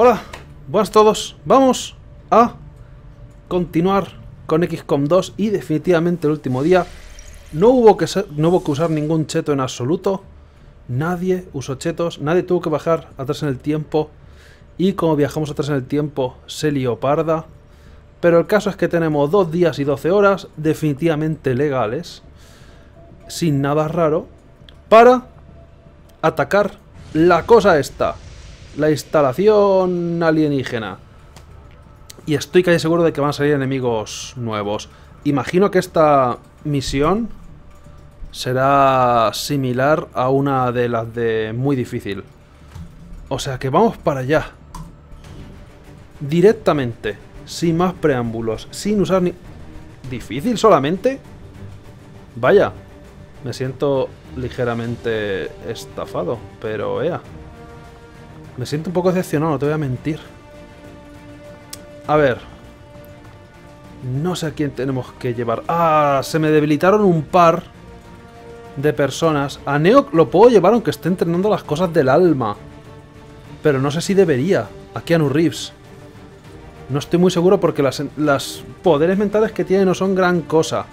Hola, buenas todos. Vamos a continuar con XCOM 2 y definitivamente el último día no hubo, que no hubo que usar ningún cheto en absoluto. Nadie usó chetos, nadie tuvo que bajar atrás en el tiempo. Y como viajamos atrás en el tiempo, se lió parda. Pero el caso es que tenemos dos días y 12 horas definitivamente legales, sin nada raro, para atacar la cosa esta, la instalación alienígena. Y estoy casi seguro de que van a salir enemigos nuevos. Imagino que esta misión será similar a una de las de muy difícil. O sea que vamos para allá. Directamente, sin más preámbulos, sin usar ni... ¿Difícil solamente? Vaya, me siento ligeramente estafado, pero ea. Me siento un poco decepcionado, no te voy a mentir. A ver. No sé a quién tenemos que llevar. ¡Ah! Se me debilitaron un par de personas. A Neo lo puedo llevar aunque esté entrenando las cosas del alma. Pero no sé si debería. A Keanu Reeves. No estoy muy seguro porque las, las poderes mentales que tiene no son gran cosa.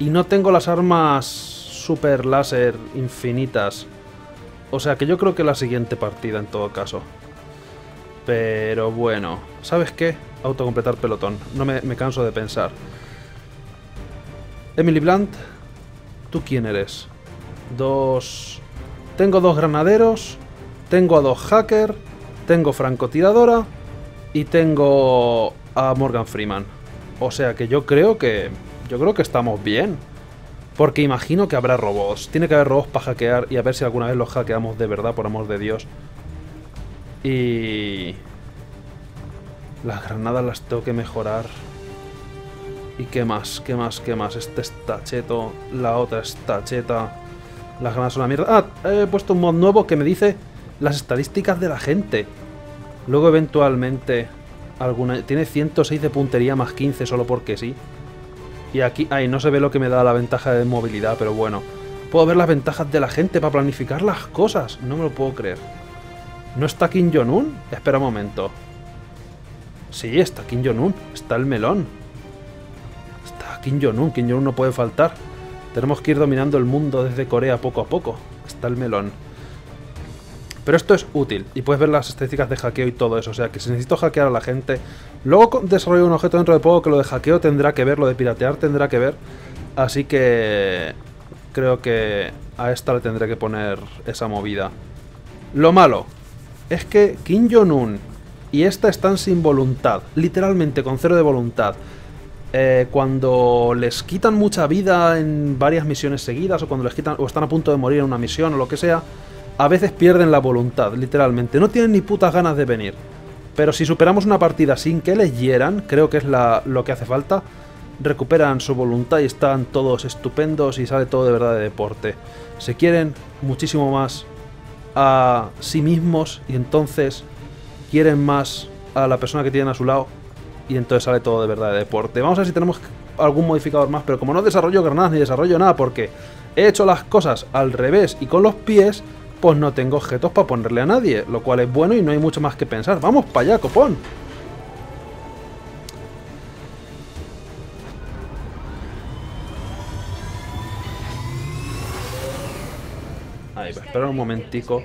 Y no tengo las armas super láser infinitas. O sea que yo creo que la siguiente partida en todo caso. Pero bueno, ¿sabes qué? Autocompletar pelotón. No me, canso de pensar. Emily Blunt, ¿tú quién eres? Dos... Tengo dos granaderos, tengo a dos hackers, tengo francotiradora y tengo a Morgan Freeman. O sea que yo creo que... Yo creo que estamos bien. Porque imagino que habrá robots. Tiene que haber robots para hackear y a ver si alguna vez los hackeamos de verdad, por amor de Dios. Y... Las granadas las tengo que mejorar. ¿Y qué más? ¿Qué más? ¿Qué más? Este está cheto. La otra está cheta. Las granadas son la mierda. Ah, he puesto un mod nuevo que me dice las estadísticas de la gente. Luego eventualmente... Alguna... Tiene 106 de puntería más 15 solo porque sí. Y aquí, ahí no se ve lo que me da la ventaja de movilidad, pero bueno. Puedo ver las ventajas de la gente para planificar las cosas. No me lo puedo creer. ¿No está Kim Jong-un? Espera un momento. Sí, está Kim Jong-un. Está el melón. Está Kim Jong-un. Kim Jong-un no puede faltar. Tenemos que ir dominando el mundo desde Corea poco a poco. Está el melón. Pero esto es útil y puedes ver las estadísticas de hackeo y todo eso. O sea que si necesito hackear a la gente, luego desarrollo un objeto dentro de poco que lo de hackeo tendrá que ver, lo de piratear tendrá que ver. Así que creo que a esta le tendré que poner esa movida. Lo malo es que Kim Jong-un y esta están sin voluntad, literalmente con cero de voluntad. Eh, cuando les quitan mucha vida en varias misiones seguidas o cuando les quitan o están a punto de morir en una misión o lo que sea, a veces pierden la voluntad, literalmente. No tienen ni putas ganas de venir. Pero si superamos una partida sin que les hieran, creo que es lo que hace falta, recuperan su voluntad y están todos estupendos y sale todo de verdad de deporte. Se quieren muchísimo más a sí mismos y entonces quieren más a la persona que tienen a su lado y entonces sale todo de verdad de deporte. Vamos a ver si tenemos algún modificador más, pero como no desarrollo granadas ni desarrollo nada porque he hecho las cosas al revés y con los pies, pues no tengo objetos para ponerle a nadie, lo cual es bueno y no hay mucho más que pensar. ¡Vamos para allá, copón! Ahí, va, esperar un momentico.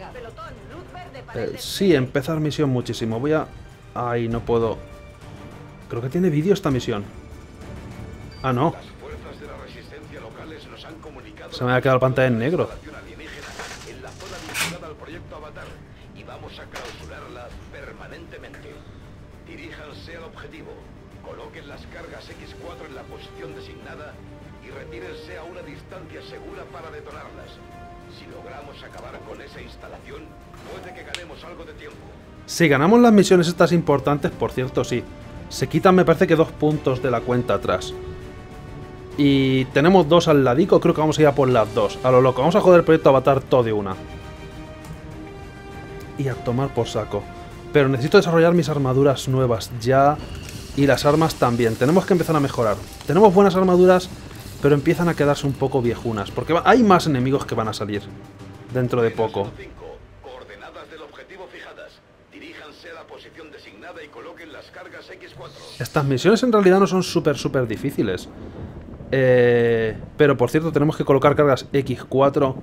Eh, sí, empezar misión muchísimo. Voy a... Ay, no puedo... Creo que tiene vídeo esta misión. Ah, no. Se me ha quedado la pantalla en negro. Algo de tiempo. Si ganamos las misiones estas importantes, por cierto, sí. Se quitan, me parece que dos puntos de la cuenta atrás. Y tenemos dos al ladico, creo que vamos a ir a por las dos. A lo loco, vamos a joder el proyecto Avatar todo de una. Y a tomar por saco. Pero necesito desarrollar mis armaduras nuevas ya. Y las armas también. Tenemos que empezar a mejorar. Tenemos buenas armaduras pero empiezan a quedarse un poco viejunas, porque hay más enemigos que van a salir dentro de poco. Granadas. Diríjanse a la posición designada y coloquen las cargas X4. Estas misiones en realidad no son súper, súper difíciles. Eh, pero por cierto, tenemos que colocar cargas X4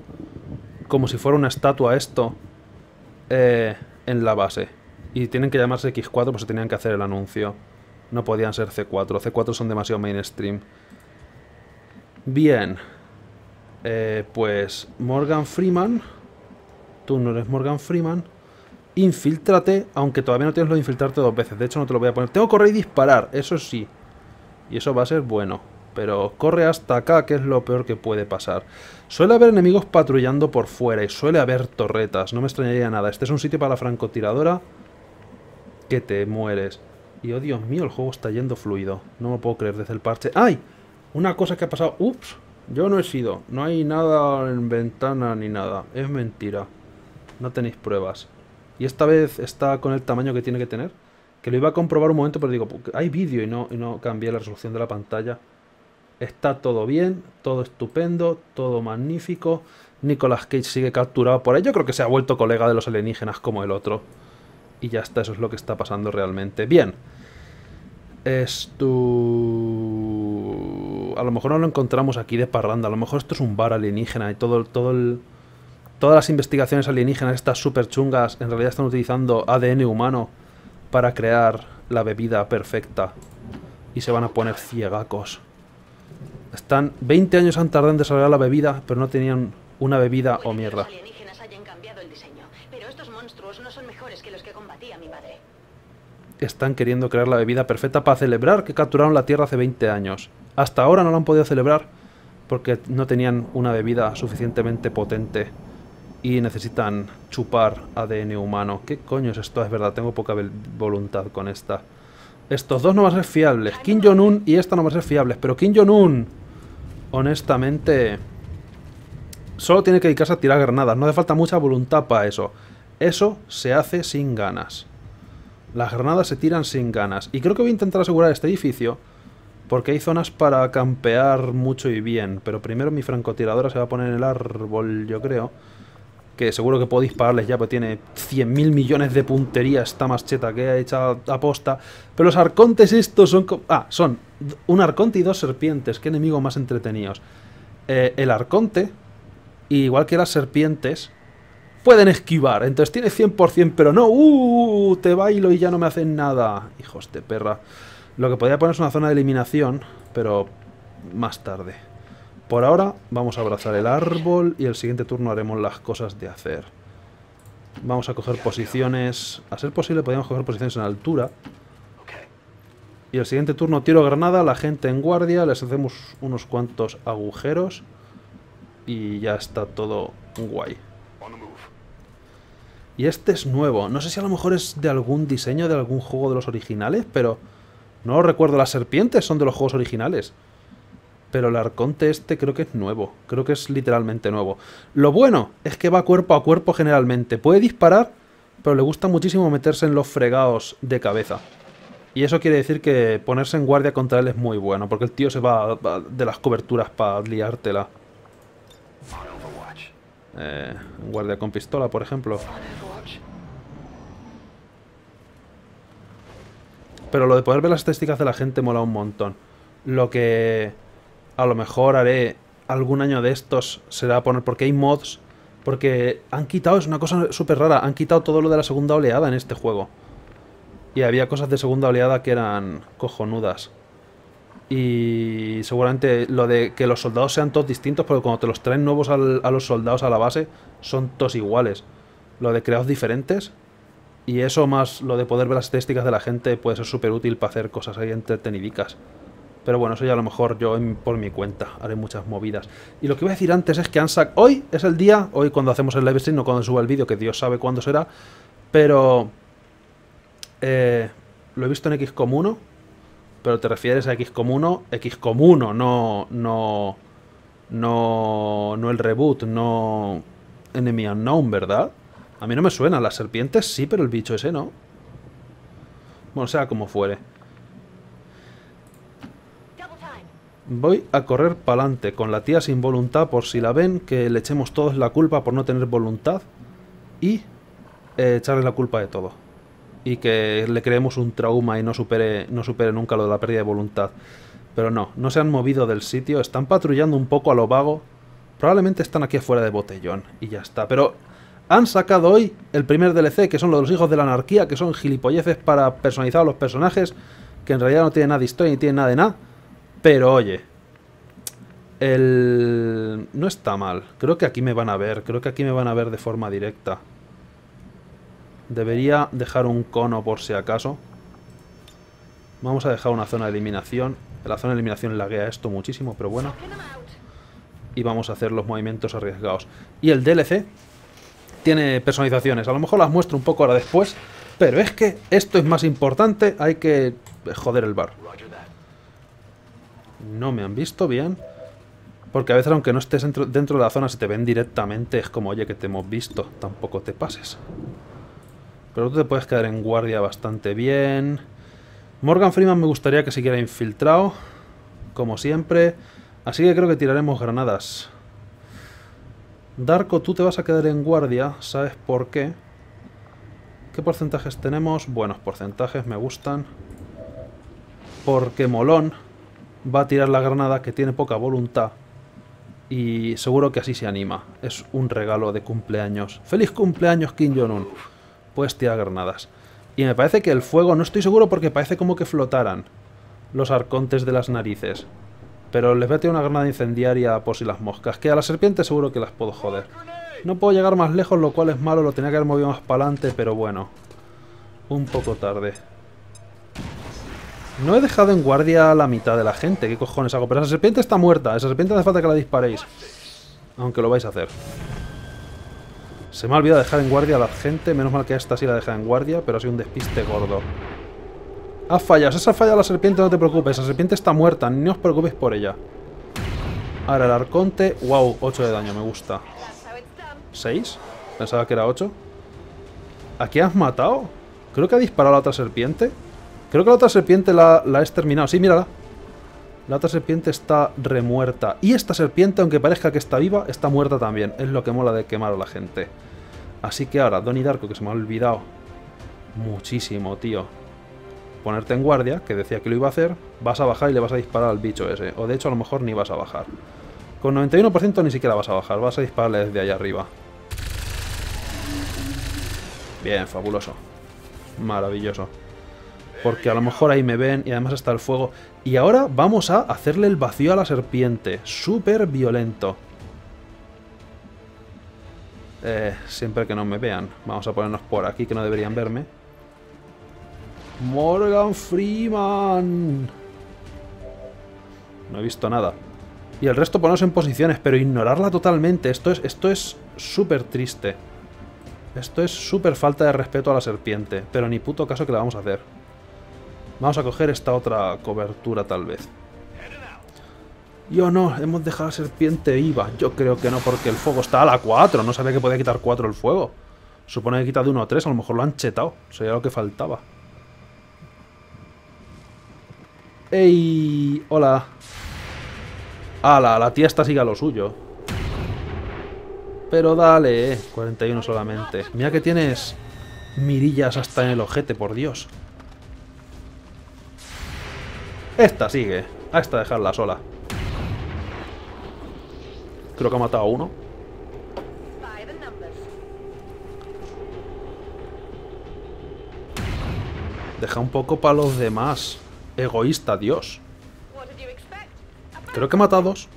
como si fuera una estatua esto eh, en la base. Y tienen que llamarse X4 pues se tenían que hacer el anuncio. No podían ser C4. C4 son demasiado mainstream. Bien. Eh, pues Morgan Freeman. Tú no eres Morgan Freeman. Infiltrate, aunque todavía no tienes lo de infiltrarte dos veces. De hecho, no te lo voy a poner. Tengo que correr y disparar, eso sí. Y eso va a ser bueno. Pero corre hasta acá, que es lo peor que puede pasar. Suele haber enemigos patrullando por fuera y suele haber torretas. No me extrañaría nada. Este es un sitio para la francotiradora que te mueres. Y oh Dios mío, el juego está yendo fluido. No me puedo creer desde el parche. ¡Ay! Una cosa que ha pasado. ¡Ups! Yo no he sido. No hay nada en ventana ni nada. Es mentira. No tenéis pruebas. Y esta vez está con el tamaño que tiene que tener. Que lo iba a comprobar un momento, pero digo, hay vídeo y no, y no cambié la resolución de la pantalla. Está todo bien, todo estupendo, todo magnífico. Nicolas Cage sigue capturado por ahí. Yo creo que se ha vuelto colega de los alienígenas como el otro. Y ya está, eso es lo que está pasando realmente. Bien. Esto... A lo mejor no lo encontramos aquí de parranda. A lo mejor esto es un bar alienígena y todo, todo el todas las investigaciones alienígenas, estas super chungas, en realidad están utilizando ADN humano para crear la bebida perfecta. Y se van a poner ciegacos. Están 20 años han tardado en desarrollar la bebida, pero no tenían una bebida o mierda. Están queriendo crear la bebida perfecta para celebrar que capturaron la Tierra hace 20 años. Hasta ahora no lo han podido celebrar porque no tenían una bebida suficientemente potente y necesitan chupar ADN humano. ¿Qué coño es esto? Es verdad, tengo poca voluntad con esta. Estos dos no van a ser fiables. Kim Jong-un y esta no van a ser fiables. Pero Kim Jong-un, honestamente, solo tiene que dedicarse a tirar granadas. No hace falta mucha voluntad para eso. Eso se hace sin ganas. Las granadas se tiran sin ganas. Y creo que voy a intentar asegurar este edificio. Porque hay zonas para campear mucho y bien. Pero primero mi francotiradora se va a poner en el árbol, yo creo que seguro que puedo dispararles ya, porque tiene 100.000 millones de puntería esta macheta que ha hecho aposta. Pero los arcontes estos son... Ah, son un arconte y dos serpientes. Qué enemigo más entretenidos. Eh, el arconte, igual que las serpientes, pueden esquivar. Entonces tiene 100%, pero no, uh, te bailo y ya no me hacen nada. Hijos de perra. Lo que podría poner es una zona de eliminación, pero más tarde. Por ahora vamos a abrazar el árbol y el siguiente turno haremos las cosas de hacer. Vamos a coger posiciones... A ser posible podríamos coger posiciones en altura. Y el siguiente turno tiro granada, la gente en guardia, les hacemos unos cuantos agujeros. Y ya está todo guay. Y este es nuevo. No sé si a lo mejor es de algún diseño de algún juego de los originales, pero... No recuerdo, las serpientes son de los juegos originales. Pero el arconte este creo que es nuevo. Creo que es literalmente nuevo. Lo bueno es que va cuerpo a cuerpo generalmente. Puede disparar, pero le gusta muchísimo meterse en los fregados de cabeza. Y eso quiere decir que ponerse en guardia contra él es muy bueno, porque el tío se va, de las coberturas para liártela. Eh, guardia con pistola, por ejemplo. Pero lo de poder ver las estadísticas de la gente mola un montón. Lo que a lo mejor haré algún año de estos, será poner, porque hay mods, porque han quitado, es una cosa súper rara, han quitado todo lo de la segunda oleada en este juego. Y había cosas de segunda oleada que eran cojonudas. Y seguramente lo de que los soldados sean todos distintos, porque cuando te los traen nuevos a los soldados a la base, son todos iguales. Lo de creados diferentes. Y eso más lo de poder ver las estadísticas de la gente puede ser súper útil para hacer cosas ahí entretenidicas. Pero bueno, eso ya a lo mejor yo por mi cuenta haré muchas movidas. Y lo que iba a decir antes es que han sacado... Hoy es el día, hoy cuando hacemos el live stream, no cuando suba el vídeo, que Dios sabe cuándo será. Pero... Eh, lo he visto en XCOM 1. Pero te refieres a XCOM 1, XCOM 1, no... No... No... No el reboot, no... Enemy Unknown, ¿verdad? A mí no me suena. Las serpientes sí, pero el bicho ese no. Bueno, sea como fuere. Voy a correr para adelante con la tía sin voluntad por si la ven, que le echemos todos la culpa por no tener voluntad. Y eh, echarle la culpa de todo. Y que le creemos un trauma y no supere, no supere nunca lo de la pérdida de voluntad. Pero no, no se han movido del sitio, están patrullando un poco a lo vago. Probablemente están aquí afuera de botellón y ya está. Pero han sacado hoy el primer DLC, que son los hijos de la anarquía, que son gilipolleces para personalizar a los personajes, que en realidad no tienen nada de historia ni tienen nada de nada. Pero oye, el... no está mal. Creo que aquí me van a ver, creo que aquí me van a ver de forma directa. Debería dejar un cono por si acaso. Vamos a dejar una zona de eliminación. La zona de eliminación laguea esto muchísimo, pero bueno. Y vamos a hacer los movimientos arriesgados. Y el DLC tiene personalizaciones. A lo mejor las muestro un poco ahora después. Pero es que esto es más importante. Hay que joder el bar. No me han visto bien. Porque a veces aunque no estés dentro, de la zona, si te ven directamente, es como, oye, que te hemos visto. Tampoco te pases. Pero tú te puedes quedar en guardia bastante bien. Morgan Freeman me gustaría que siguiera infiltrado. Como siempre. Así que creo que tiraremos granadas. Darko, tú te vas a quedar en guardia. ¿Sabes por qué? ¿Qué porcentajes tenemos? Buenos porcentajes, me gustan. Porque Molón va a tirar la granada que tiene poca voluntad. Y seguro que así se anima. Es un regalo de cumpleaños. ¡Feliz cumpleaños, Kim Jong-un! Puedes tirar granadas. Y me parece que el fuego, no estoy seguro porque parece como que flotaran los arcontes de las narices. Pero les voy a tirar una granada incendiaria por si las moscas. Que a la serpiente seguro que las puedo joder. No puedo llegar más lejos, lo cual es malo. Lo tenía que haber movido más para adelante, pero bueno. Un poco tarde. No he dejado en guardia a la mitad de la gente. ¿Qué cojones hago? Pero esa serpiente está muerta. Esa serpiente hace falta que la disparéis. Aunque lo vais a hacer. Se me ha olvidado dejar en guardia a la gente. Menos mal que esta sí la deja en guardia, pero ha sido un despiste gordo. Has fallado. Si esa falla la serpiente, no te preocupes. La serpiente está muerta. Ni os preocupéis por ella. Ahora el arconte. Wow, 8 de daño. Me gusta. ¿6? Pensaba que era 8. ¿A quién has matado? Creo que ha disparado a la otra serpiente. Creo que la otra serpiente la, la ha exterminado. Sí, mírala. La otra serpiente está remuerta. Y esta serpiente, aunque parezca que está viva, está muerta también. Es lo que mola de quemar a la gente. Así que ahora, Donnie Darko, que se me ha olvidado muchísimo, tío. Ponerte en guardia, que decía que lo iba a hacer. Vas a bajar y le vas a disparar al bicho ese. O de hecho, a lo mejor ni vas a bajar. Con 91% ni siquiera vas a bajar. Vas a dispararle desde allá arriba. Bien, fabuloso. Maravilloso. Porque a lo mejor ahí me ven y además está el fuego. Y ahora vamos a hacerle el vacío a la serpiente. Súper violento. Eh, siempre que no me vean. Vamos a ponernos por aquí que no deberían verme. Morgan Freeman. No he visto nada. Y el resto ponernos en posiciones, pero ignorarla totalmente. Esto es esto es súper triste. Esto es súper falta de respeto a la serpiente. Pero ni puto caso que la vamos a hacer. Vamos a coger esta otra cobertura tal vez. Yo no, hemos dejado a la serpiente viva. Yo creo que no, porque el fuego está a la 4. No sabía que podía quitar 4 el fuego. Supone que quita de 1 a 3, a lo mejor lo han chetado. Sería lo que faltaba. ¡Ey! ¡Hola! ¡Hala! La tía está sigue a lo suyo. Pero dale, 41 solamente. Mira que tienes mirillas hasta en el ojete, por Dios. Esta sigue. A esta dejarla sola. Creo que ha matado a uno. Deja un poco para los demás. Egoísta, Dios. Creo que he matado a dos.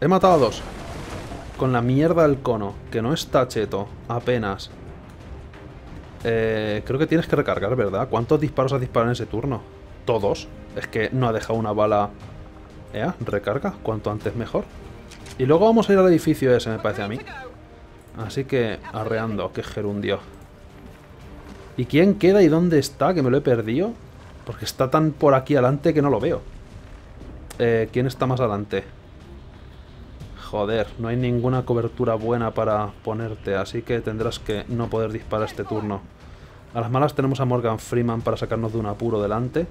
He matado a dos. Con la mierda del cono. Que no está cheto. Apenas. Eh, creo que tienes que recargar, ¿verdad? ¿Cuántos disparos has disparado en ese turno? ¿Todos? Es que no ha dejado una bala... ¿Eh? Recarga. Cuanto antes mejor. Y luego vamos a ir al edificio ese, me parece a mí. Así que, arreando. Qué gerundio. ¿Y quién queda y dónde está? Que me lo he perdido. Porque está tan por aquí adelante que no lo veo. Eh, ¿Quién está más adelante? Joder, no hay ninguna cobertura buena para ponerte, así que tendrás que no poder disparar este turno. A las malas tenemos a Morgan Freeman para sacarnos de un apuro delante.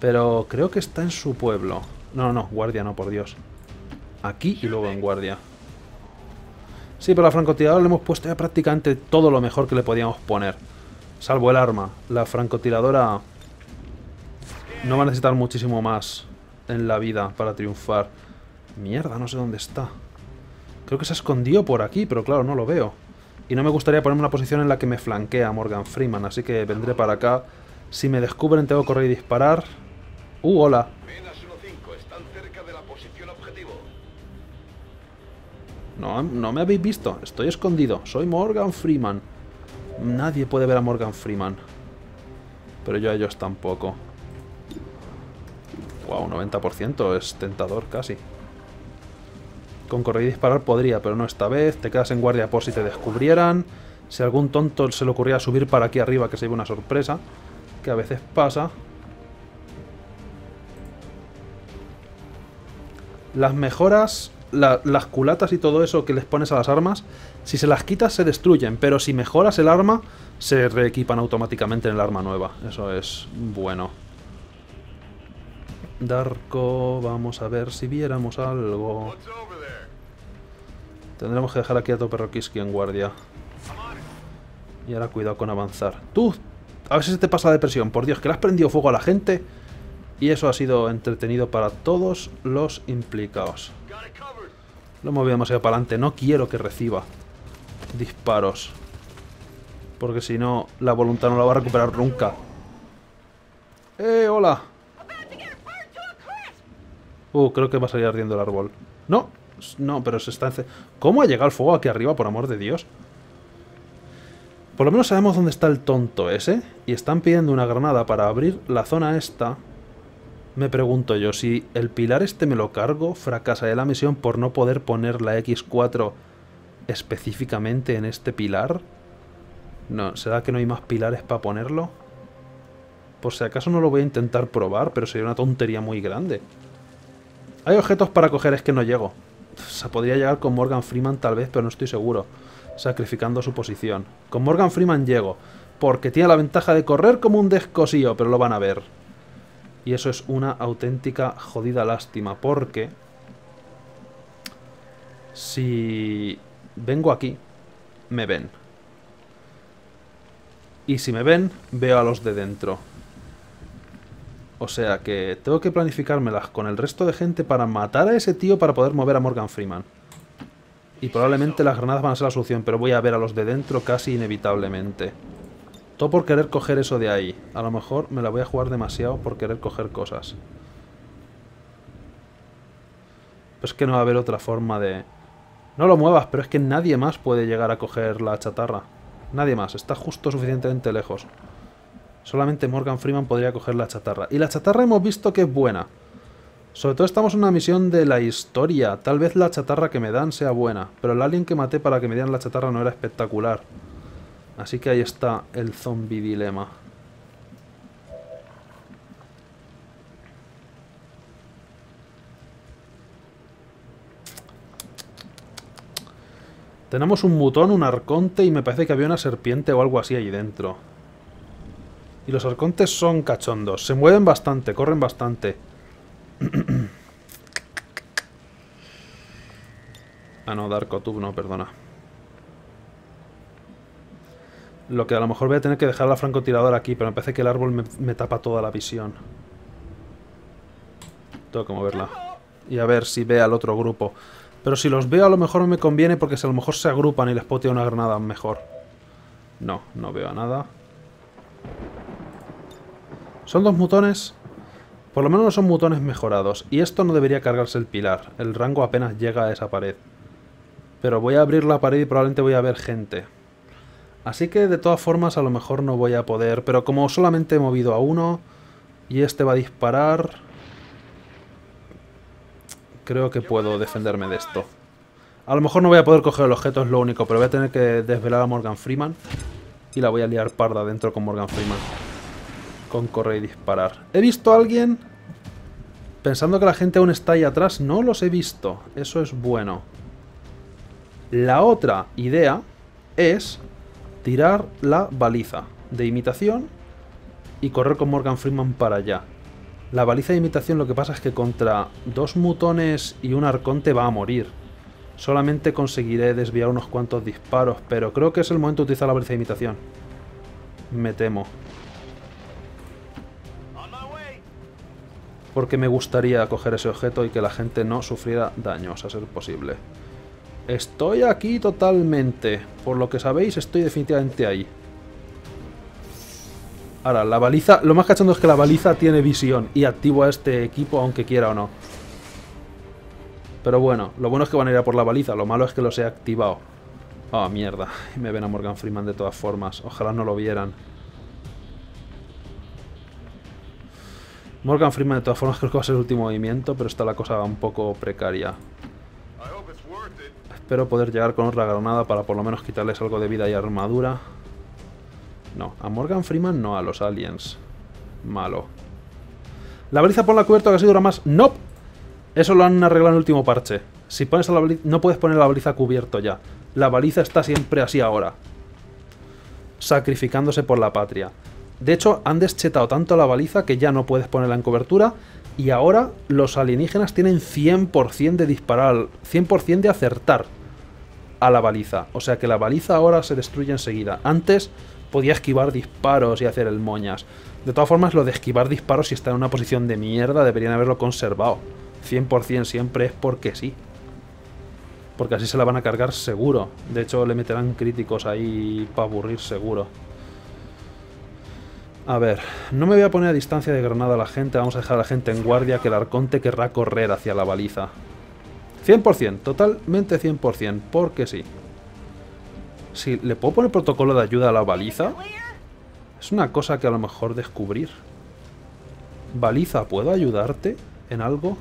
Pero creo que está en su pueblo. No, no, guardia no, por Dios. Aquí y luego en guardia. Sí, pero la francotiradora le hemos puesto ya prácticamente todo lo mejor que le podíamos poner. Salvo el arma. La francotiradora no va a necesitar muchísimo más en la vida para triunfar. Mierda, no sé dónde está. Creo que se ha escondido por aquí, pero claro, no lo veo. Y no me gustaría ponerme una posición en la que me flanquea Morgan Freeman, así que vendré para acá. Si me descubren tengo que correr y disparar. ¡Uh, hola! No, no me habéis visto. Estoy escondido. Soy Morgan Freeman. Nadie puede ver a Morgan Freeman. Pero yo a ellos tampoco. Wow, 90% es tentador casi. Con correr y disparar podría, pero no esta vez. Te quedas en guardia por si te descubrieran. Si algún tonto se le ocurría subir para aquí arriba, que se lleve una sorpresa. Que a veces pasa. Las mejoras las culatas y todo eso que les pones a las armas, si se las quitas se destruyen, pero si mejoras el arma, se reequipan automáticamente en el arma nueva. Eso es bueno. Darko, vamos a ver si viéramos algo. Tendremos que dejar aquí a Toperrokiski en guardia. Y ahora cuidado con avanzar. ¡Tú! A ver si se te pasa la depresión. Por Dios, que le has prendido fuego a la gente. Y eso ha sido entretenido para todos los implicados. Lo movido demasiado para adelante. No quiero que reciba disparos. Porque si no, la voluntad no la va a recuperar nunca. ¡Eh, hola! Uh, creo que va a salir ardiendo el árbol. No, no, pero se está... ¿Cómo ha llegado el fuego aquí arriba, por amor de Dios? Por lo menos sabemos dónde está el tonto ese. Y están pidiendo una granada para abrir la zona esta me pregunto yo, si el pilar este me lo cargo, fracasaré la misión por no poder poner la X4 específicamente en este pilar. No, ¿será que no hay más pilares para ponerlo? Por si acaso no lo voy a intentar probar, pero sería una tontería muy grande. Hay objetos para coger, es que no llego. O sea, podría llegar con Morgan Freeman tal vez, pero no estoy seguro. Sacrificando su posición. Con Morgan Freeman llego, porque tiene la ventaja de correr como un descosío, pero lo van a ver. Y eso es una auténtica jodida lástima, porque si vengo aquí, me ven. Y si me ven, veo a los de dentro. O sea que tengo que planificármelas con el resto de gente para matar a ese tío para poder mover a Morgan Freeman. Y probablemente las granadas van a ser la solución, pero voy a ver a los de dentro casi inevitablemente. Todo por querer coger eso de ahí. A lo mejor me la voy a jugar demasiado por querer coger cosas. Pues que no va a haber otra forma de... No lo muevas, pero es que nadie más puede llegar a coger la chatarra. Nadie más, está justo suficientemente lejos. Solamente Morgan Freeman podría coger la chatarra. Y la chatarra hemos visto que es buena. Sobre todo estamos en una misión de la historia. Tal vez la chatarra que me dan sea buena. Pero el alien que maté para que me dieran la chatarra no era espectacular. Así que ahí está el zombie dilema. Tenemos un mutón, un arconte y me parece que había una serpiente o algo así ahí dentro. Y los arcontes son cachondos. Se mueven bastante, corren bastante. ah, no, Darkotub no, perdona. Lo que a lo mejor voy a tener que dejar la francotiradora aquí, pero me parece que el árbol me, tapa toda la visión. Tengo que moverla. Y a ver si ve al otro grupo. Pero si los veo a lo mejor me conviene porque si a lo mejor se agrupan y les poteo una granada mejor. No, no veo nada. Son dos mutones. Por lo menos no son mutones mejorados. Y esto no debería cargarse el pilar. El rango apenas llega a esa pared. Pero voy a abrir la pared y probablemente voy a ver gente. Así que de todas formas a lo mejor no voy a poder, pero como solamente he movido a uno y este va a disparar, creo que puedo defenderme de esto. A lo mejor no voy a poder coger el objeto, es lo único, pero voy a tener que desvelar a Morgan Freeman y la voy a liar parda dentro con Morgan Freeman. Con correr y disparar. ¿He visto a alguien? Pensando que la gente aún está ahí atrás, no los he visto. Eso es bueno. La otra idea es tirar la baliza de imitación y correr con Morgan Freeman para allá. La baliza de imitación lo que pasa es que contra dos mutones y un arconte va a morir. solamente conseguiré desviar unos cuantos disparos, pero creo que es el momento de utilizar la baliza de imitación. Me temo. Porque me gustaría coger ese objeto y que la gente no sufriera daños, a ser posible. Estoy aquí totalmente. Por lo que sabéis, estoy definitivamente ahí. Ahora, la baliza... Lo más cachondo es que la baliza tiene visión y activo a este equipo aunque quiera o no. Pero bueno, lo bueno es que van a ir a por la baliza, lo malo es que los he activado. Oh, mierda. Me ven a Morgan Freeman de todas formas. Ojalá no lo vieran. Morgan Freeman de todas formas creo que va a ser el último movimiento, pero está la cosa un poco precaria. Espero poder llegar con otra granada para por lo menos quitarles algo de vida y armadura. No, a Morgan Freeman no, a los aliens. Malo. La baliza por la cubierta que así dura más. ¡No! Eso lo han arreglado en el último parche. Si pones la baliza, no puedes poner la baliza cubierto ya. La baliza está siempre así ahora. Sacrificándose por la patria. De hecho, han deschetado tanto la baliza que ya no puedes ponerla en cobertura. Y ahora los alienígenas tienen 100% de disparar, 100% de acertar a la baliza. O sea que la baliza ahora se destruye enseguida. Antes podía esquivar disparos y hacer el moñas. De todas formas, lo de esquivar disparos si está en una posición de mierda deberían haberlo conservado. 100% siempre es porque sí. Porque así se la van a cargar seguro. De hecho, le meterán críticos ahí para aburrir seguro. A ver, no me voy a poner a distancia de granada a la gente. Vamos a dejar a la gente en guardia que el arconte querrá correr hacia la baliza. 100%, totalmente 100%, porque sí. Si le puedo poner protocolo de ayuda a la baliza, es una cosa que a lo mejor descubrir. Baliza, ¿puedo ayudarte en algo?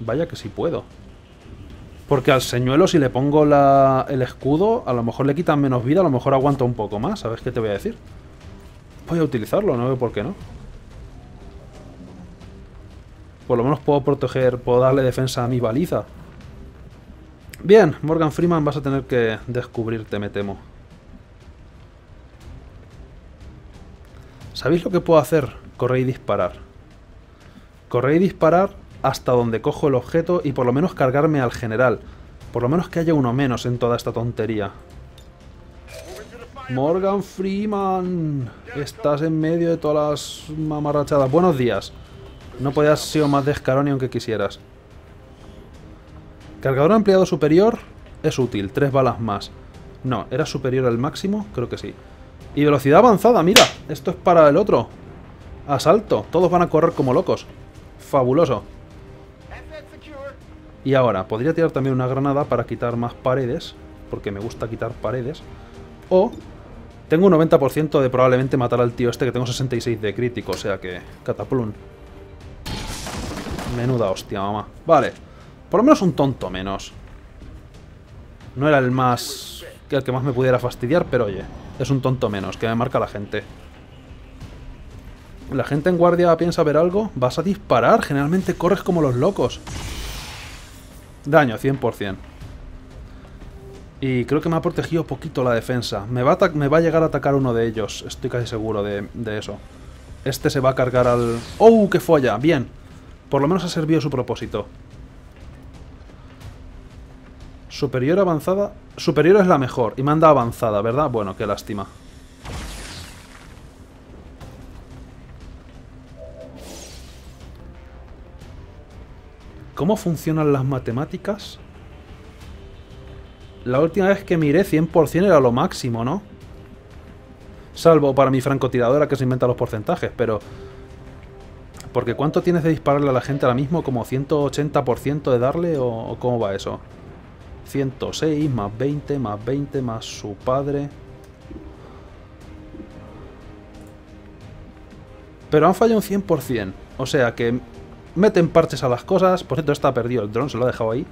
Vaya que sí puedo. Porque al señuelo si le pongo el escudo, a lo mejor le quitan menos vida, a lo mejor aguanta un poco más. ¿Sabes qué te voy a decir? Voy a utilizarlo, no veo por qué no. Por lo menos puedo proteger, puedo darle defensa a mi baliza. Bien, Morgan Freeman vas a tener que descubrirte, me temo. ¿Sabéis lo que puedo hacer? Correr y disparar. Correr y disparar hasta donde cojo el objeto y por lo menos cargarme al general. Por lo menos que haya uno menos en toda esta tontería. Morgan Freeman, estás en medio de todas las mamarrachadas. Buenos días. No podías ser más descarón ni aunque quisieras. Cargador ampliado superior es útil, tres balas más. No, ¿era superior al máximo? Creo que sí. Y velocidad avanzada, mira, esto es para el otro. Asalto, todos van a correr como locos. Fabuloso. Y ahora, podría tirar también una granada para quitar más paredes, porque me gusta quitar paredes. O tengo un 90% de probablemente matar al tío este que tengo 66 de crítico, o sea que... Cataplum. Menuda hostia, mamá. Vale. Por lo menos un tonto menos. No era el más... el que más me pudiera fastidiar, pero oye, es un tonto menos, que me marca la gente. La gente en guardia piensa ver algo. Vas a disparar, generalmente corres como los locos. Daño, 100%. Y creo que me ha protegido poquito la defensa. Me va, a llegar a atacar uno de ellos. Estoy casi seguro de, de, eso. Este se va a cargar al... ¡Oh, qué folla! Bien. Por lo menos ha servido su propósito. Superior avanzada... Superior es la mejor. Y manda avanzada, ¿verdad? Bueno, qué lástima. ¿Cómo funcionan las matemáticas? La última vez que miré 100% era lo máximo, ¿no? Salvo para mi francotiradora que se inventa los porcentajes, pero... Porque ¿cuánto tienes de dispararle a la gente ahora mismo? ¿Como 180% de darle o cómo va eso? 106 más 20 más 20 más su padre... Pero han fallado un 100%. O sea que meten parches a las cosas. Por cierto, está perdido el dron, se lo ha dejado ahí.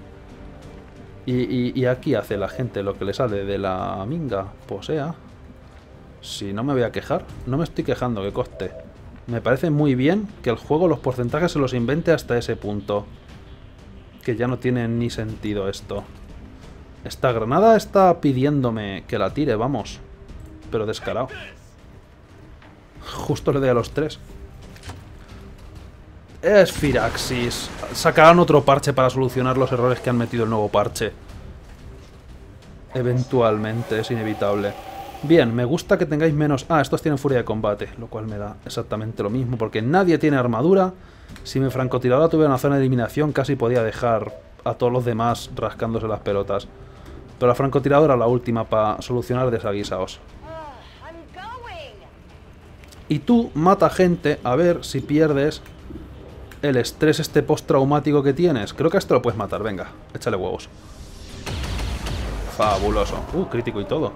Y, aquí hace la gente lo que le sale de la minga. Pues sea. Si no me voy a quejar. No me estoy quejando, que coste. Me parece muy bien que el juego los porcentajes se los invente hasta ese punto. Que ya no tiene ni sentido esto. Esta granada está pidiéndome que la tire, vamos. Pero descarado. Justo le doy a los tres. Es Firaxis. Sacarán otro parche para solucionar los errores que han metido el nuevo parche. Eventualmente, es inevitable. Bien, me gusta que tengáis menos... Ah, estos tienen furia de combate, lo cual me da exactamente lo mismo, porque nadie tiene armadura. Si mi francotiradora tuviera una zona de eliminación, casi podía dejar a todos los demás rascándose las pelotas. Pero la francotiradora la última para solucionar desaguisaos. Y tú mata gente a ver si pierdes el estrés este postraumático que tienes. Creo que esto lo puedes matar, venga, échale huevos. Fabuloso. Uh, crítico y todo.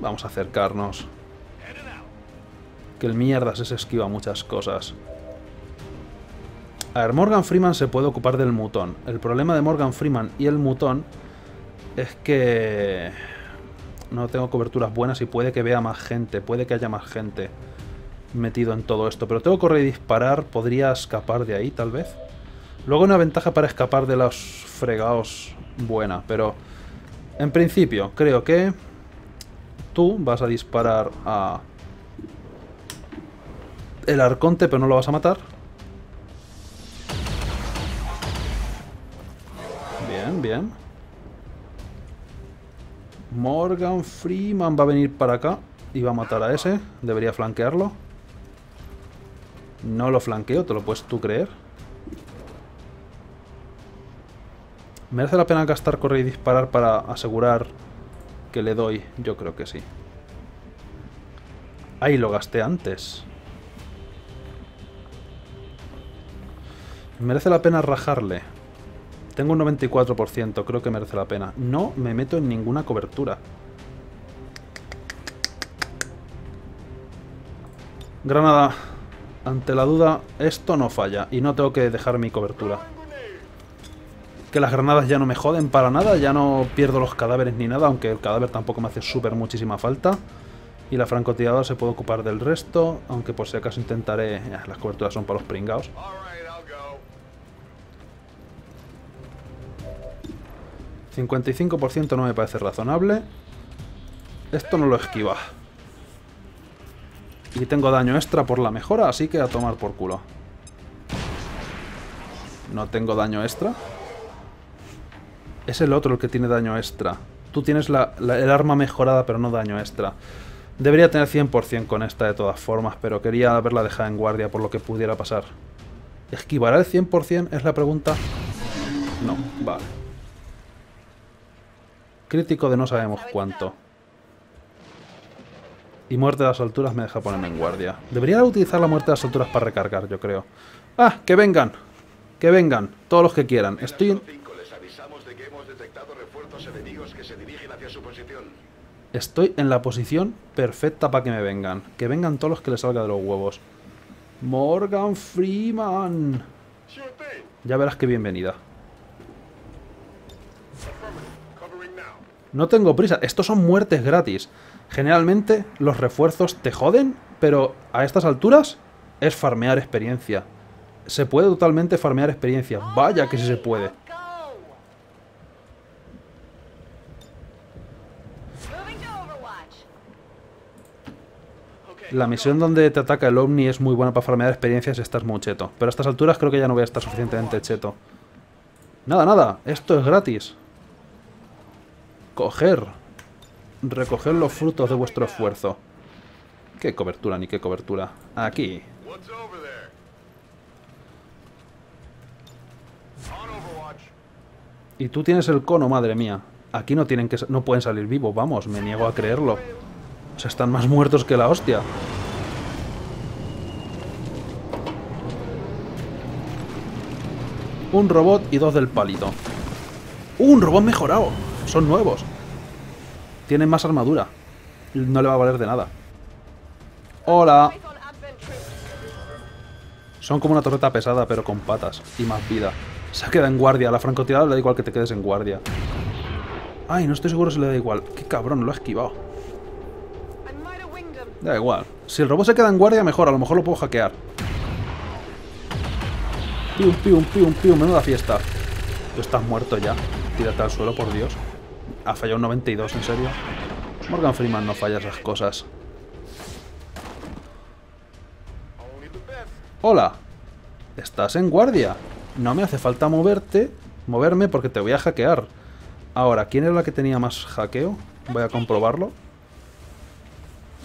Vamos a acercarnos. Que el mierda se esquiva muchas cosas. A ver, Morgan Freeman se puede ocupar del mutón. El problema de Morgan Freeman y el mutón es que no tengo coberturas buenas y puede que vea más gente, puede que haya más gente metido en todo esto. Pero tengo correr y disparar, podría escapar de ahí tal vez. Luego una ventaja para escapar de los fregados buena, pero en principio creo que tú vas a disparar a el arconte, pero no lo vas a matar. Bien, bien. Morgan Freeman va a venir para acá y va a matar a ese. Debería flanquearlo. No lo flanqueo, te lo puedes tú creer. ¿Merece la pena gastar correr y disparar para asegurar que le doy? Yo creo que sí. Ahí lo gasté antes. ¿Merece la pena rajarle? Tengo un 94%, creo que merece la pena. No me meto en ninguna cobertura. Granada, ante la duda, esto no falla y no tengo que dejar mi cobertura. Que las granadas ya no me joden para nada, ya no pierdo los cadáveres ni nada, aunque el cadáver tampoco me hace súper muchísima falta. Y la francotiradora se puede ocupar del resto, aunque por si acaso intentaré... las coberturas son para los pringaos. 55% no me parece razonable. Esto no lo esquiva. Y tengo daño extra por la mejora, así que a tomar por culo. No tengo daño extra. Es el otro el que tiene daño extra. Tú tienes el arma mejorada, pero no daño extra. Debería tener 100% con esta de todas formas, pero quería haberla dejado en guardia por lo que pudiera pasar. ¿Esquivará el 100%? Es la pregunta. No, vale. Crítico de no sabemos cuánto. Y muerte de las alturas me deja ponerme en guardia. Debería utilizar la muerte de las alturas para recargar, yo creo. ¡Ah! ¡Que vengan! ¡Que vengan! Todos los que quieran. Estoy... Estoy en la posición perfecta para que me vengan. Que vengan todos los que les salga de los huevos. Morgan Freeman. Ya verás qué bienvenida. No tengo prisa. Estos son muertes gratis. Generalmente los refuerzos te joden, pero a estas alturas es farmear experiencia. Se puede totalmente farmear experiencia. Vaya que sí se puede. La misión donde te ataca el ovni es muy buena para farmear experiencias si estás muy cheto. Pero a estas alturas creo que ya no voy a estar suficientemente cheto. Nada, nada. Esto es gratis. Coger. Recoger los frutos de vuestro esfuerzo. Qué cobertura ni qué cobertura. Aquí. Y tú tienes el cono, madre mía. Aquí no tienen que no pueden salir vivos, vamos, me niego a creerlo. O sea, están más muertos que la hostia. Un robot y dos del palito. ¡Uh, un robot mejorado! Son nuevos. Tienen más armadura. No le va a valer de nada. ¡Hola! Son como una torreta pesada, pero con patas y más vida. Se queda en guardia. A la francotiradora le da igual que te quedes en guardia. Ay, no estoy seguro si le da igual. Qué cabrón, lo ha esquivado. Da igual. Si el robot se queda en guardia, mejor. A lo mejor lo puedo hackear. Pium, pium, pium, pium. Menuda fiesta. Tú estás muerto ya. Tírate al suelo, por Dios. Ha fallado un 92, ¿en serio? Morgan Freeman no falla esas cosas. Hola. Estás en guardia. No me hace falta moverte, moverme porque te voy a hackear. Ahora, ¿quién era la que tenía más hackeo? Voy a comprobarlo.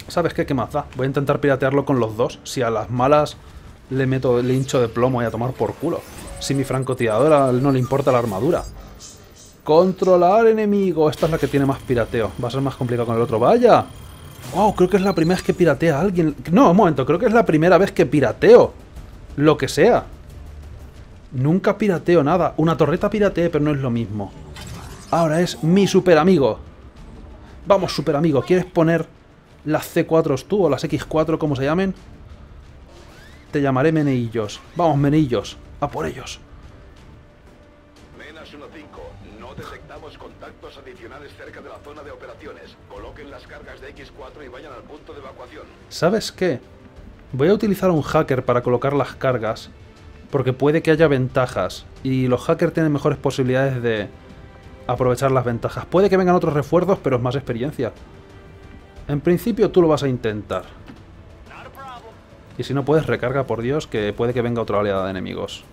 ¿Sabes qué? ¿Qué más da? Voy a intentar piratearlo con los dos. Si a las malas le meto el hincho de plomo y a tomar por culo. Si mi francotiradora no le importa la armadura. Controlar enemigo. Esta es la que tiene más pirateo. Va a ser más complicado con el otro. ¡Vaya! ¡Wow! Creo que es la primera vez que piratea a alguien. No, un momento. Creo que es la primera vez que pirateo. Lo que sea. Nunca pirateo nada. Una torreta pirateé, pero no es lo mismo. Ahora es mi super amigo. Vamos, super amigo. ¿Quieres poner las C4 tú o las X4 como se llamen? Te llamaré Meneillos. Vamos, Menillos. A por ellos. X4 y vayan al punto de evacuación. ¿Sabes qué? Voy a utilizar un hacker para colocar las cargas, porque puede que haya ventajas, y los hackers tienen mejores posibilidades de aprovechar las ventajas. Puede que vengan otros refuerzos, pero es más experiencia. En principio tú lo vas a intentar. Y si no puedes, recarga, por Dios, que puede que venga otra oleada de enemigos.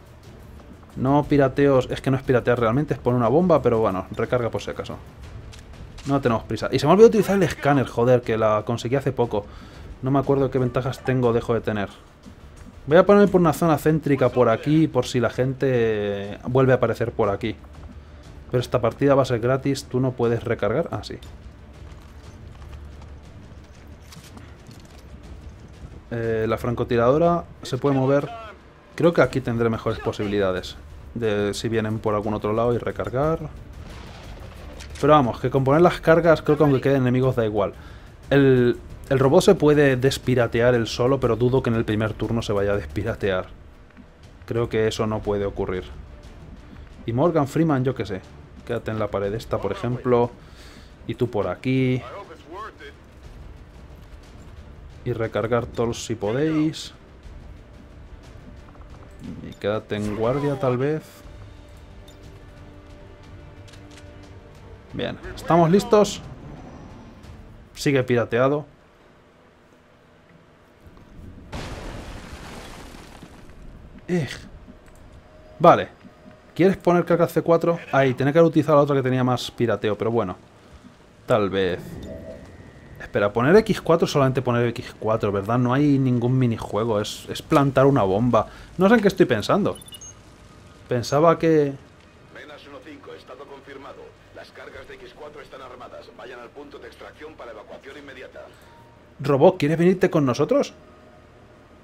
No pirateos, es que no es piratear realmente, es poner una bomba, pero bueno, recarga por si acaso. No tenemos prisa. Y se me olvidó utilizar el escáner, joder, que la conseguí hace poco. No me acuerdo qué ventajas tengo o dejo de tener. Voy a ponerme por una zona céntrica por aquí, por si la gente vuelve a aparecer por aquí. Pero esta partida va a ser gratis, tú no puedes recargar. Ah, sí. Eh, la francotiradora se puede mover. Creo que aquí tendré mejores posibilidades. De si vienen por algún otro lado y recargar. Pero vamos, que con poner las cargas creo que aunque queden enemigos da igual. El, el robot se puede despiratear el solo, pero dudo que en el primer turno se vaya a despiratear. Creo que eso no puede ocurrir. Y Morgan Freeman, yo qué sé. Quédate en la pared esta, por ejemplo. Y tú por aquí. Y recargar todos si podéis. Y quédate en guardia tal vez. Bien, ¿estamos listos? Sigue pirateado. Ej. Vale. ¿Quieres poner carga C4? Ahí, tenía que haber utilizado la otra que tenía más pirateo, pero bueno. Tal vez. Espera, poner X4 solamente poner X4, ¿verdad? No hay ningún minijuego, es, es plantar una bomba. No sé en qué estoy pensando. Pensaba que... Menas 1-5, estado confirmado. Las cargas de X4 están armadas. Vayan al punto de extracción para evacuación inmediata. Robot, ¿quieres venirte con nosotros?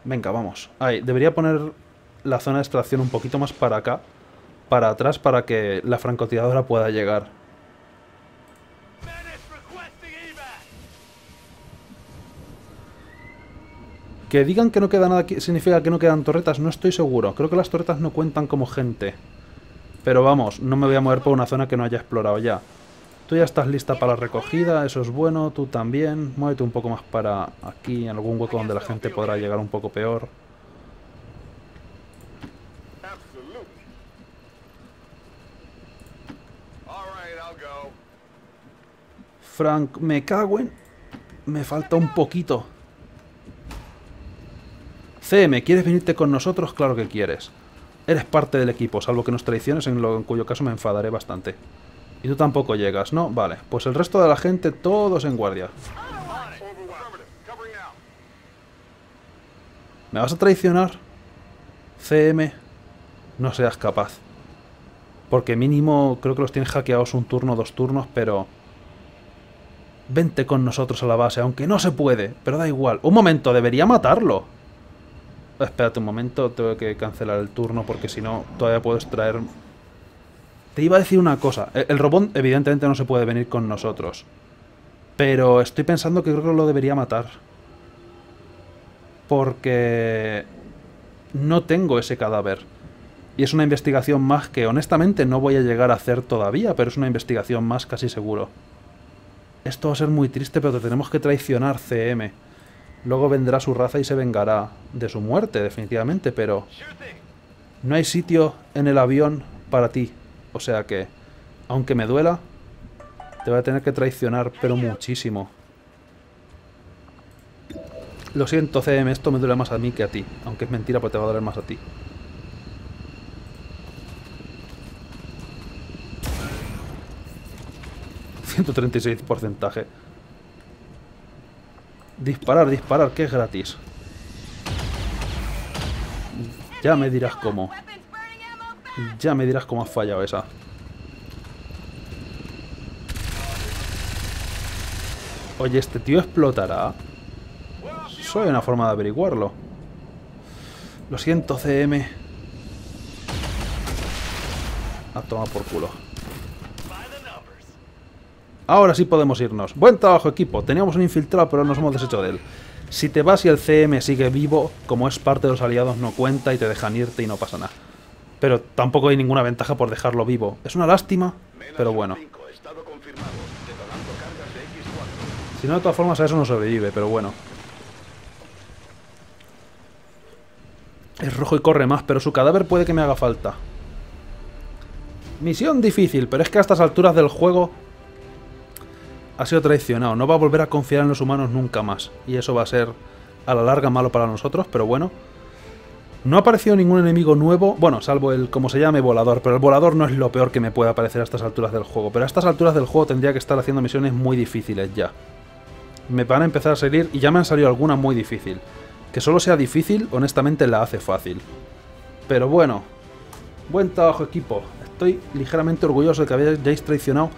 Venga, vamos. Ahí, debería poner la zona de extracción un poquito más para acá. Para atrás para que la francotiradora pueda llegar. Que digan que no queda nada aquí significa que no quedan torretas, no estoy seguro. Creo que las torretas no cuentan como gente. Pero vamos, no me voy a mover por una zona que no haya explorado ya. Tú ya estás lista para la recogida, eso es bueno, tú también. Muévete un poco más para aquí, en algún hueco donde la gente podrá llegar un poco peor. Frank, me cago en... Me falta un poquito. CM, ¿quieres venirte con nosotros? Claro que quieres. Eres parte del equipo, salvo que nos traiciones, en, en cuyo caso me enfadaré bastante. Y tú tampoco llegas, ¿no? Vale, pues el resto de la gente, todos en guardia. ¿Me vas a traicionar? CM, no seas capaz. Porque mínimo creo que los tienes hackeados un turno, dos turnos, pero... Vente con nosotros a la base, aunque no se puede, pero da igual. Un momento, debería matarlo. Espérate un momento, tengo que cancelar el turno porque si no todavía puedo extraer... Te iba a decir una cosa. El, el robot evidentemente no se puede venir con nosotros. Pero estoy pensando que creo que lo debería matar. Porque... No tengo ese cadáver. Y es una investigación más que honestamente no voy a llegar a hacer todavía, pero es una investigación más casi seguro. Esto va a ser muy triste, pero te tenemos que traicionar, CM. Luego vendrá su raza y se vengará de su muerte, definitivamente, pero... No hay sitio en el avión para ti. O sea que, aunque me duela, Te voy a tener que traicionar, pero muchísimo. Lo siento, CM, esto me duele más a mí que a ti. Aunque es mentira, pues te va a doler más a ti. ...136 porcentaje. Disparar, disparar, que es gratis. Ya me dirás cómo. Ya me dirás cómo has fallado esa. Oye, ¿este tío explotará? Hay una forma de averiguarlo. Lo siento, CM. A tomar por culo. Ahora sí podemos irnos. Buen trabajo, equipo. Teníamos un infiltrado, pero nos hemos deshecho de él. Si te vas y el CM sigue vivo, como es parte de los aliados, no cuenta y te dejan irte y no pasa nada. Pero tampoco hay ninguna ventaja por dejarlo vivo. Es una lástima, pero bueno. Si no, de todas formas a eso no sobrevive, pero bueno. Es rojo y corre más, pero su cadáver puede que me haga falta. Misión difícil, pero es que a estas alturas del juego ha sido traicionado. No va a volver a confiar en los humanos nunca más. Y eso va a ser a la larga malo para nosotros, pero bueno. No ha aparecido ningún enemigo nuevo, bueno, salvo el, como se llame, volador, pero el volador no es lo peor que me puede aparecer a estas alturas del juego. Pero a estas alturas del juego tendría que estar haciendo misiones muy difíciles ya. Me van a empezar a salir, y ya me han salido alguna muy difícil. Que solo sea difícil, honestamente la hace fácil. Pero bueno, buen trabajo equipo. Estoy ligeramente orgulloso de que hayáis traicionado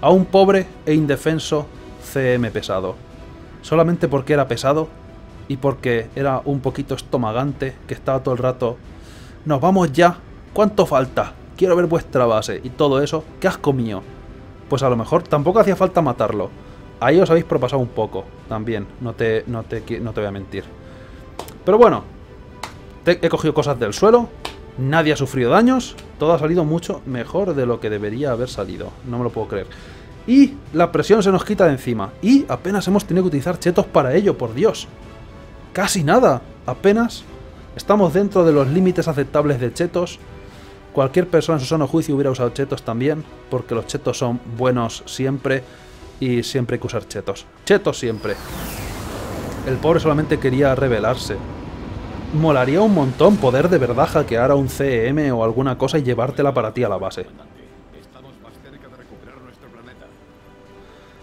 a un pobre e indefenso CM pesado. Solamente porque era pesado y porque era un poquito estomagante, que estaba todo el rato... Nos vamos ya. ¿Cuánto falta? Quiero ver vuestra base y todo eso. ¿Qué has comido? Pues a lo mejor tampoco hacía falta matarlo. Ahí os habéis propasado un poco, también, no te, no te, no te voy a mentir. Pero bueno, he cogido cosas del suelo, nadie ha sufrido daños, todo ha salido mucho mejor de lo que debería haber salido, no me lo puedo creer. Y la presión se nos quita de encima, y apenas hemos tenido que utilizar chetos para ello, por Dios. Casi nada, apenas estamos dentro de los límites aceptables de chetos. Cualquier persona en su sano juicio hubiera usado chetos también, porque los chetos son buenos siempre, y siempre hay que usar chetos. Chetos siempre. El pobre solamente quería rebelarse. Molaría un montón poder de verdad hackear a un CM o alguna cosa y llevártela para ti a la base.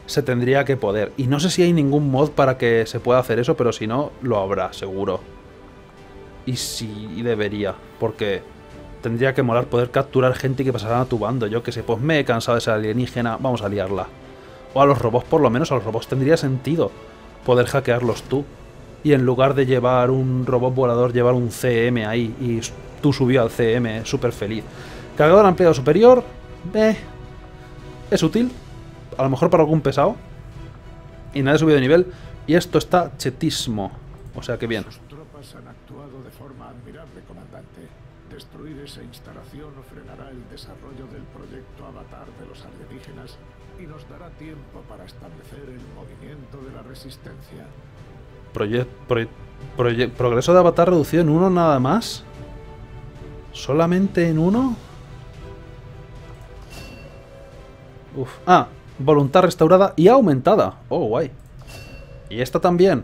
Se tendría que poder. Y no sé si hay ningún mod para que se pueda hacer eso, pero si no, lo habrá, seguro. Y sí, debería, porque tendría que molar poder capturar gente que pasara a tu bando. Yo que sé, pues me he cansado de ser alienígena, vamos a liarla. O a los robots, por lo menos, a los robots tendría sentido poder hackearlos tú y en lugar de llevar un robot volador, llevar un CM ahí y tú subió al CM súper feliz. Cargador ampliado superior, eh, es útil, a lo mejor para algún pesado. Y nada de subido de nivel. Y esto está chetísimo. O sea que bien. Sus tropas han actuado de forma admirable, comandante. Destruir esa instalación frenará el desarrollo del proyecto Avatar de los alienígenas y nos dará tiempo para establecer el movimiento de la resistencia progreso de avatar reducido en uno nada más. ¿Solamente en uno? Uf. Ah, voluntad restaurada y aumentada. Oh, guay. Y esta también.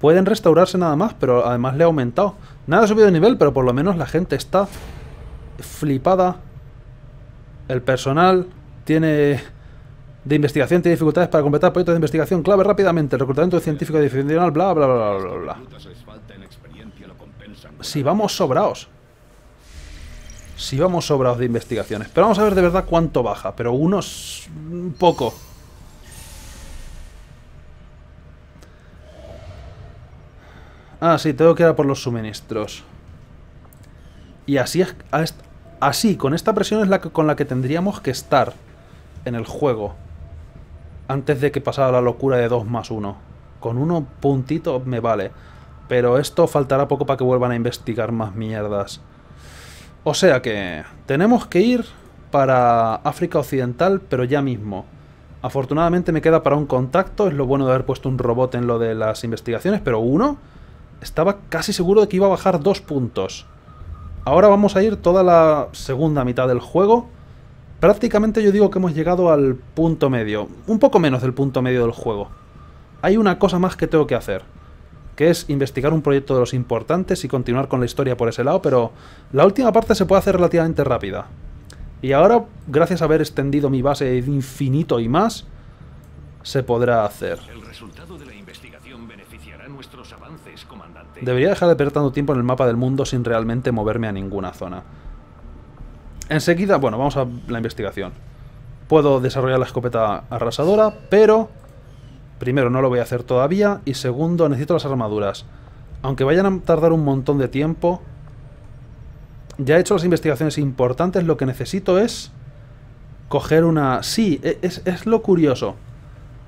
Pueden restaurarse nada más, pero además le ha aumentado. Nada ha subido de nivel, pero por lo menos la gente está flipada. El personal tiene de investigación tiene dificultades para completar proyectos de investigación clave rápidamente. El reclutamiento científico diferencial, bla, bla, bla, bla, bla. Si vamos sobraos. Si vamos sobraos de investigaciones. Pero vamos a ver de verdad cuánto baja. Pero unos... un poco. Ah, sí, tengo que ir a por los suministros. Y así, es, así, con esta presión es la con la que tendríamos que estar en el juego antes de que pasara la locura de 2 más 1. Con uno puntito me vale. Pero esto faltará poco para que vuelvan a investigar más mierdas. O sea que tenemos que ir para África Occidental, pero ya mismo. Afortunadamente me queda para un contacto, es lo bueno de haber puesto un robot en lo de las investigaciones, pero uno estaba casi seguro de que iba a bajar dos puntos. Ahora vamos a ir toda la segunda mitad del juego Prácticamente yo digo que hemos llegado al punto medio. Un poco menos del punto medio del juego. Hay una cosa más que tengo que hacer. Que es investigar un proyecto de los importantes y continuar con la historia por ese lado, pero la última parte se puede hacer relativamente rápida. Y ahora, gracias a haber extendido mi base de infinito y más, se podrá hacer. El resultado de la investigación beneficiará nuestros avances, comandante. Debería dejar de perder tanto tiempo en el mapa del mundo sin realmente moverme a ninguna zona. Enseguida, bueno, vamos a la investigación. Puedo desarrollar la escopeta arrasadora, pero... Primero, no lo voy a hacer todavía. Y segundo, necesito las armaduras. Aunque vayan a tardar un montón de tiempo... Ya he hecho las investigaciones importantes, lo que necesito es... Coger una... Sí, e- es, es lo curioso.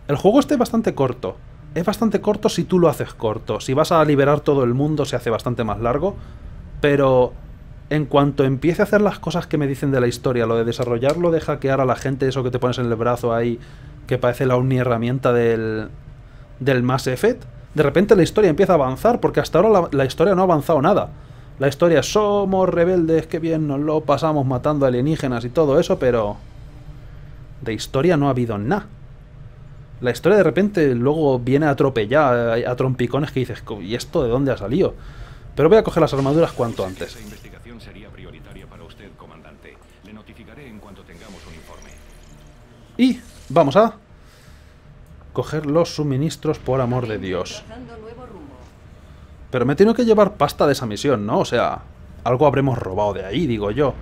El juego este es bastante corto. Es bastante corto si tú lo haces corto. Si vas a liberar todo el mundo se hace bastante más largo. Pero en cuanto empiece a hacer las cosas que me dicen de la historia, lo de desarrollarlo, de hackear a la gente, eso que te pones en el brazo ahí, que parece la herramienta del, del Mass Effect, de repente la historia empieza a avanzar, porque hasta ahora la, historia no ha avanzado nada. La historia somos rebeldes, qué bien nos lo pasamos matando alienígenas y todo eso, pero... De historia no ha habido nada. La historia de repente luego viene atropellada, a trompicones que dices, ¿y esto de dónde ha salido? Pero voy a coger las armaduras cuanto antes. Y vamos a coger los suministros por amor de Dios. Pero me tengo que llevar pasta de esa misión, ¿no? O sea, algo habremos robado de ahí, digo yo.